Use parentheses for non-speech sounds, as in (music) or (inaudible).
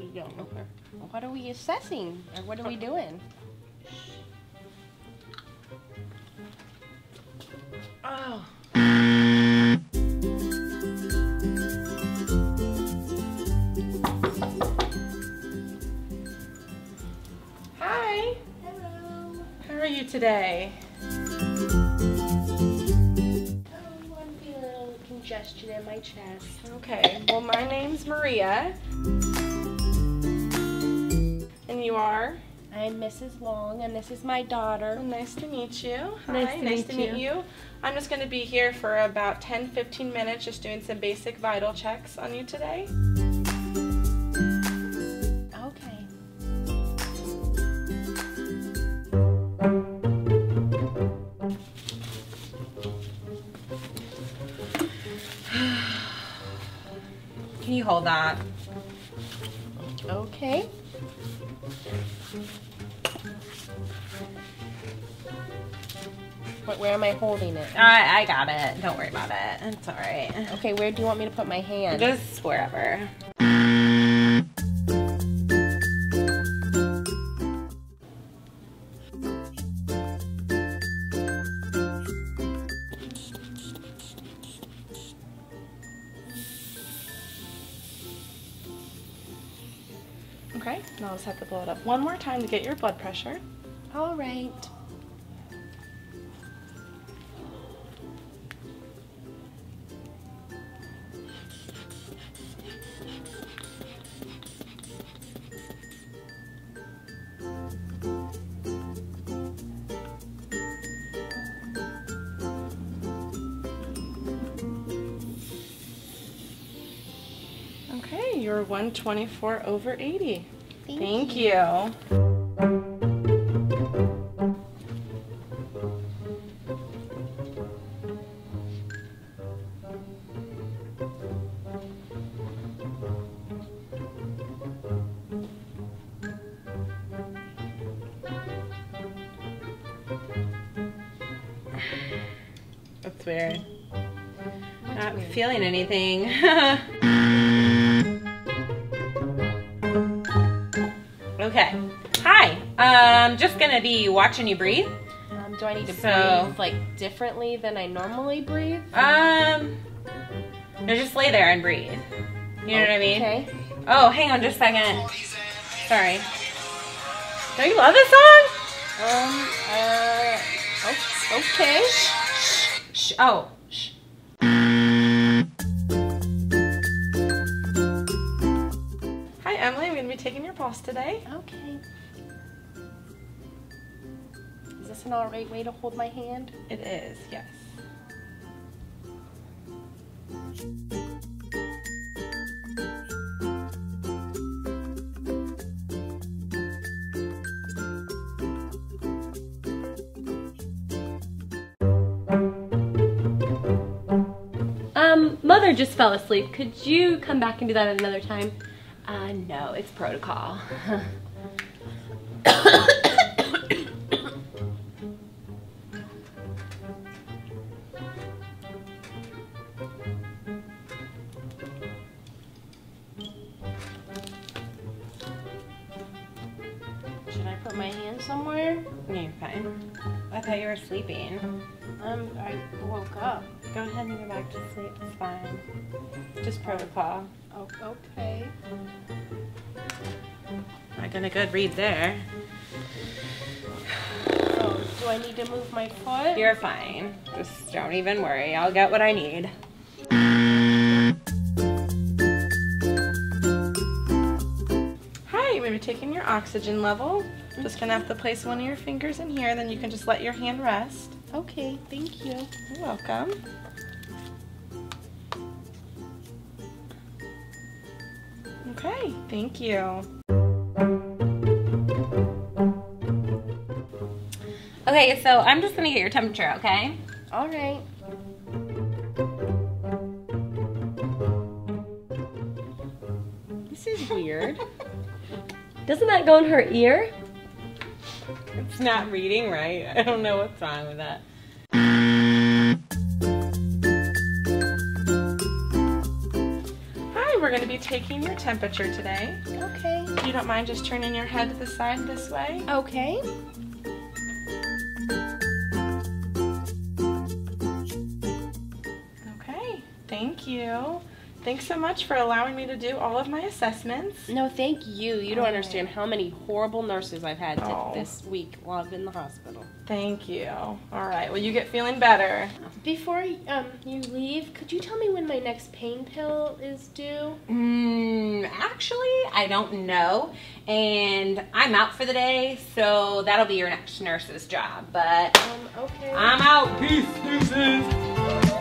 what are you doing? What are we assessing? Or what are we doing? Oh. Hi. Hello. How are you today? Oh, I'm feeling a little congestion in my chest. Okay. Well, my name's Maria. And you are? I'm Mrs. Long, and this is my daughter. Well, nice to meet you. Nice Hi, to nice meet to meet you. you. I'm just going to be here for about 10 15 minutes just doing some basic vital checks on you today. Okay. Can you hold that? Okay. What, where am I holding it? I, I got it. Don't worry about it. It's all right. Okay, where do you want me to put my hand? Just wherever. Okay. Now I'll just have to blow it up one more time to get your blood pressure. All right. Okay, you're 124 over 80. Thank, Thank you. That's weird. What's Not weird? feeling anything. (laughs) okay. Hi. Um, just gonna be watching you breathe. Um, do I need to So- breathe like differently than I normally breathe? Um, no, just lay there and breathe. You know what I mean? Okay. Oh, hang on just a second. Sorry. Don't you love this song? Um. Uh. Okay. Oh. Taking your pulse today. Okay. Is this an alright way to hold my hand? It is, yes. Um, mother just fell asleep. Could you come back and do that at another time? Uh, no, it's protocol. Should I put my hand somewhere? You're fine. I thought you were sleeping. Um, I woke up. Go ahead and go back to sleep. It's fine. Just protocol. Oh, okay. Not gonna good read there. Oh, do I need to move my foot? You're fine. Just don't even worry. I'll get what I need. Hi, I'm going to be taking your oxygen level. Just going to have to place one of your fingers in here, then you can just let your hand rest. Okay, thank you. You're welcome. Okay, thank you. Okay, so I'm just gonna get your temperature, okay? All right. This is weird. (laughs) Doesn't that go in her ear? It's not reading right. I don't know what's wrong with that. Hi, we're going to be taking your temperature today. Okay. If you don't mind just turning your head to the side this way. Okay. Okay, thank you. Thanks so much for allowing me to do all of my assessments. No, thank you. You don't understand how many horrible nurses I've had Oh. this week while I've been in the hospital. Thank you. All right, well, you get feeling better. Before um, you leave, could you tell me when my next pain pill is due? Mm, actually, I don't know. And I'm out for the day, so that'll be your next nurse's job. But Um, okay. I'm out. Peace, deuces.